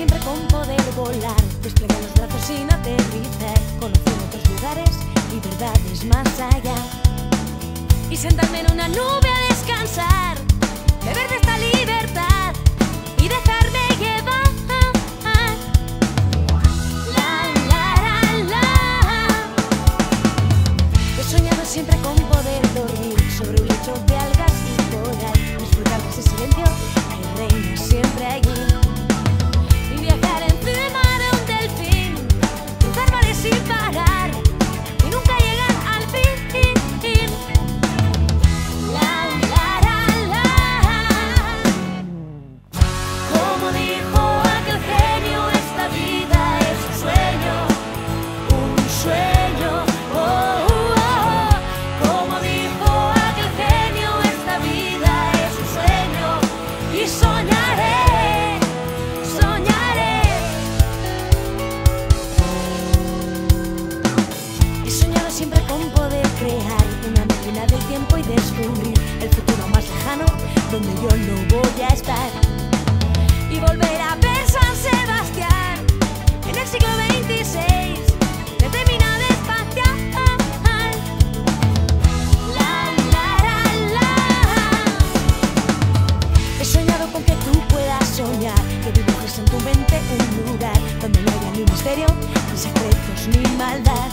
siempre con poder volar, desplegar los brazos sin aterrizar, conocer otros lugares y verdades más allá. Y sentarme en una nube a yo no voy a estar y volver a ver San Sebastián en el siglo XXVI desde mi nave espacial. La, la, la, la. He soñado con que tú puedas soñar, que dibujes en tu mente un lugar donde no haya ni misterio, ni secretos, ni maldad.